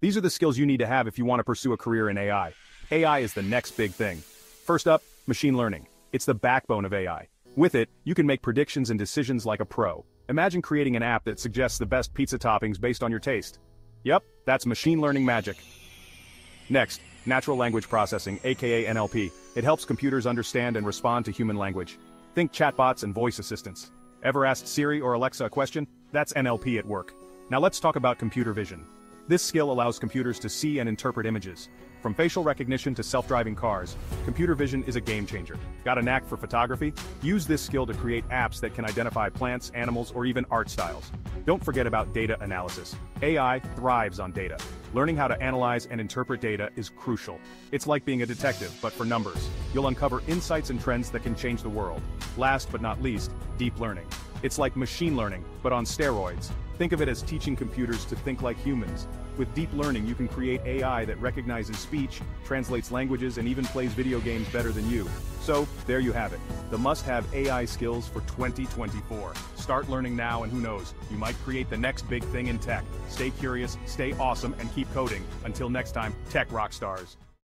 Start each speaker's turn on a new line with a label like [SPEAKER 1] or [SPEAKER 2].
[SPEAKER 1] These are the skills you need to have if you want to pursue a career in AI. AI is the next big thing. First up, machine learning. It's the backbone of AI. With it, you can make predictions and decisions like a pro. Imagine creating an app that suggests the best pizza toppings based on your taste. Yep, that's machine learning magic. Next, natural language processing, aka NLP. It helps computers understand and respond to human language. Think chatbots and voice assistants. Ever asked Siri or Alexa a question? That's NLP at work. Now let's talk about computer vision. This skill allows computers to see and interpret images. From facial recognition to self-driving cars, computer vision is a game changer. Got a knack for photography? Use this skill to create apps that can identify plants, animals, or even art styles. Don't forget about data analysis. AI thrives on data. Learning how to analyze and interpret data is crucial. It's like being a detective, but for numbers. You'll uncover insights and trends that can change the world. Last but not least, deep learning. It's like machine learning, but on steroids. Think of it as teaching computers to think like humans. With deep learning you can create AI that recognizes speech, translates languages and even plays video games better than you. So, there you have it. The must-have AI skills for 2024. Start learning now and who knows, you might create the next big thing in tech. Stay curious, stay awesome, and keep coding. Until next time, Tech Rockstars.